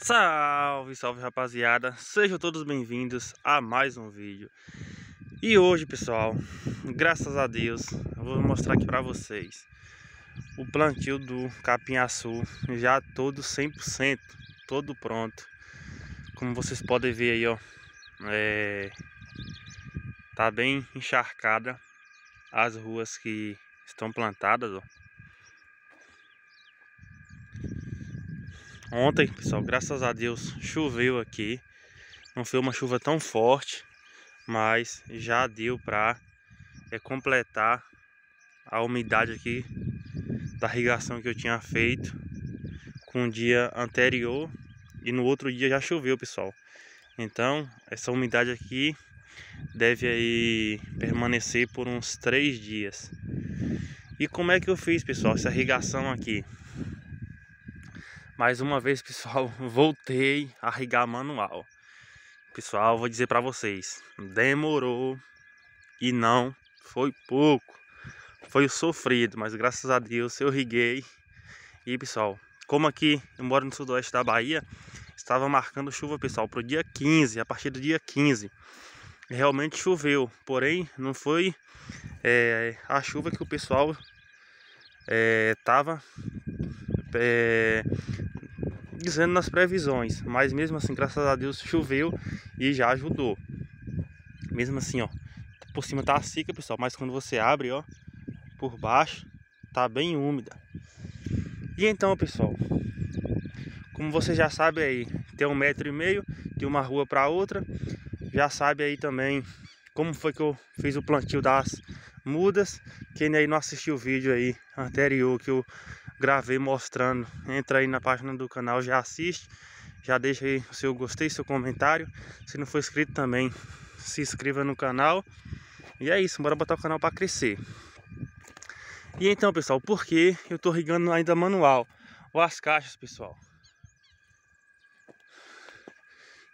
Salve, salve rapaziada, sejam todos bem-vindos a mais um vídeo. E hoje pessoal, graças a Deus, eu vou mostrar aqui pra vocês O plantio do capim-açu já todo 100%, todo pronto. Como vocês podem ver aí ó, é... tá bem encharcada as ruas que estão plantadas ó Ontem, pessoal, graças a Deus, choveu aqui. Não foi uma chuva tão forte, mas já deu para é, completar a umidade aqui da irrigação que eu tinha feito com o dia anterior e no outro dia já choveu, pessoal. Então, essa umidade aqui deve aí permanecer por uns três dias. E como é que eu fiz, pessoal, essa irrigação aqui? Mais uma vez, pessoal, voltei a rigar manual. Pessoal, vou dizer para vocês, demorou e não foi pouco. Foi sofrido, mas graças a Deus eu riguei. E, pessoal, como aqui eu moro no sudoeste da Bahia, estava marcando chuva, pessoal, para o dia 15, a partir do dia 15. Realmente choveu, porém não foi é, a chuva que o pessoal estava é, dizendo nas previsões, mas mesmo assim, graças a Deus, choveu e já ajudou. Mesmo assim, ó, por cima tá seca, pessoal, mas quando você abre, ó, por baixo, tá bem úmida. E então, pessoal, como você já sabe aí, tem um metro e meio de uma rua para outra, já sabe aí também como foi que eu fiz o plantio das mudas. Quem aí não assistiu o vídeo aí anterior que eu gravei mostrando, entra aí na página do canal, já assiste, já deixa aí o seu gostei, seu comentário. Se não for inscrito também, se inscreva no canal. E é isso, bora botar o canal para crescer. E então, pessoal, por que eu tô rigando ainda manual? Ou as caixas, pessoal.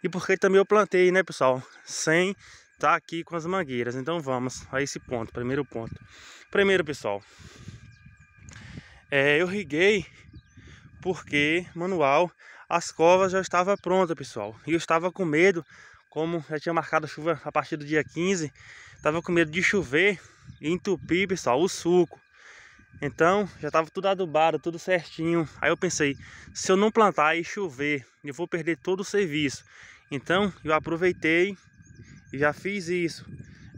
E porque também eu plantei, né, pessoal, sem tá aqui com as mangueiras. Então vamos a esse ponto, primeiro ponto. Primeiro, pessoal, é, eu riguei porque manual as covas já estava pronta, pessoal. E eu estava com medo, como já tinha marcado a chuva a partir do dia 15, estava com medo de chover e entupir, pessoal, o suco. Então, já estava tudo adubado, tudo certinho. Aí eu pensei, se eu não plantar e chover, eu vou perder todo o serviço. Então, eu aproveitei já fiz isso.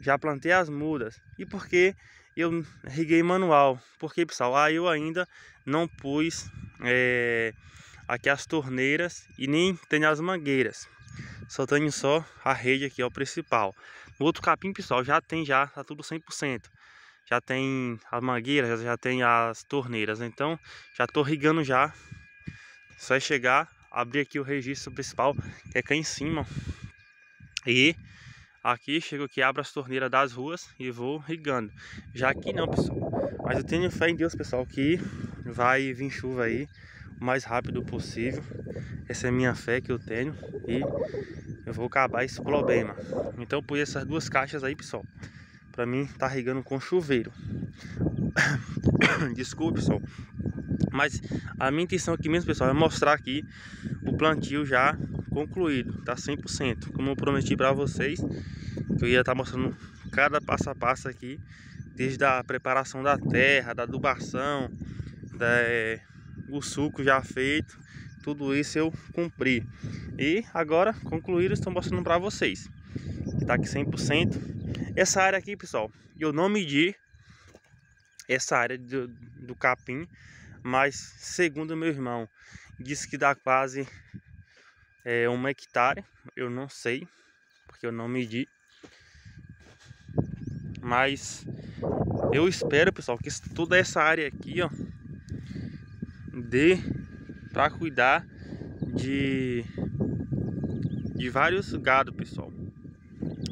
Já plantei as mudas. E porque eu riguei manual. Porque, pessoal, aí eu ainda não pus é, aqui as torneiras e nem tenho as mangueiras. Só tenho só a rede aqui, ó, principal. No outro capim, pessoal, já tem já, tá tudo 100%. Já tem as mangueiras, já tem as torneiras. Então, já tô rigando já. Só é chegar, abrir aqui o registro principal, que é cá em cima. E Aqui, chego aqui, abro as torneiras das ruas e vou rigando. Já aqui não, pessoal. Mas eu tenho fé em Deus, pessoal, que vai vir chuva aí o mais rápido possível. Essa é a minha fé que eu tenho e eu vou acabar esse problema. Então, por essas duas caixas aí, pessoal, para mim tá regando com chuveiro. Desculpe, pessoal. Mas a minha intenção aqui mesmo, pessoal, é mostrar aqui o plantio já concluído, tá 100%. Como eu prometi para vocês, que eu ia estar tá mostrando cada passo a passo aqui, desde a preparação da terra, da adubação, da, é, o suco já feito, tudo isso eu cumpri. E agora, concluído, estou mostrando para vocês. Tá aqui 100%. Essa área aqui, pessoal, eu não medi essa área do, do capim, mas segundo meu irmão, disse que dá quase é, um hectare, eu não sei, porque eu não medi. Mas eu espero, pessoal, que toda essa área aqui, ó, dê para cuidar de de vários gado, pessoal.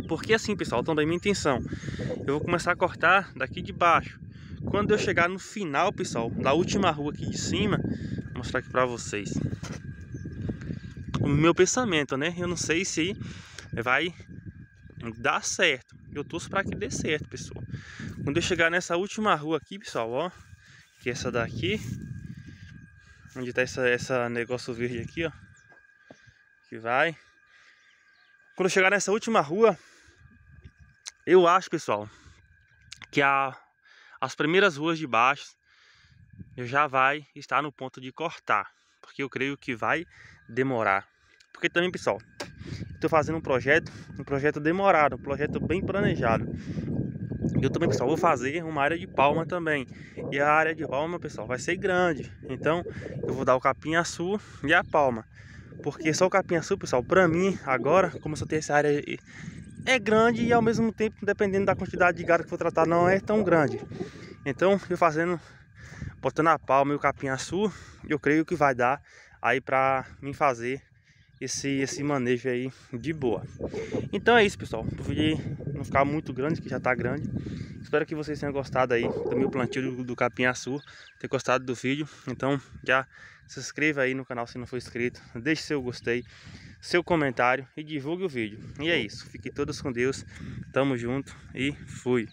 Porque assim, pessoal, também minha intenção, eu vou começar a cortar daqui de baixo. Quando eu chegar no final, pessoal, da última rua aqui de cima, vou mostrar aqui para vocês. O meu pensamento, né? Eu não sei se vai dar certo. Eu torço para que dê certo, pessoal. Quando eu chegar nessa última rua aqui, pessoal, ó, que é essa daqui, onde tá essa, essa negócio verde aqui, ó. que vai. Quando eu chegar nessa última rua, eu acho, pessoal, que a, as primeiras ruas de baixo já vai estar no ponto de cortar, porque eu creio que vai demorar. Porque também, pessoal, estou fazendo um projeto, um projeto demorado, um projeto bem planejado. Eu também, pessoal, vou fazer uma área de palma também. E a área de palma, pessoal, vai ser grande. Então, eu vou dar o capim-açu e a palma. Porque só o capim-açu, pessoal, pra mim, agora, como eu tenho essa área é grande e ao mesmo tempo, dependendo da quantidade de gado que for tratar, não é tão grande. Então, eu fazendo, botando a palma e o capim-açu, eu creio que vai dar aí pra mim fazer esse, esse manejo aí de boa. Então é isso, pessoal. O vídeo não ficar muito grande, que já tá grande. Espero que vocês tenham gostado aí do meu plantio do, do capim-açu, ter gostado do vídeo. Então já se inscreva aí no canal se não for inscrito, deixe seu gostei, seu comentário e divulgue o vídeo. E é isso, fiquem todos com Deus, tamo junto e fui!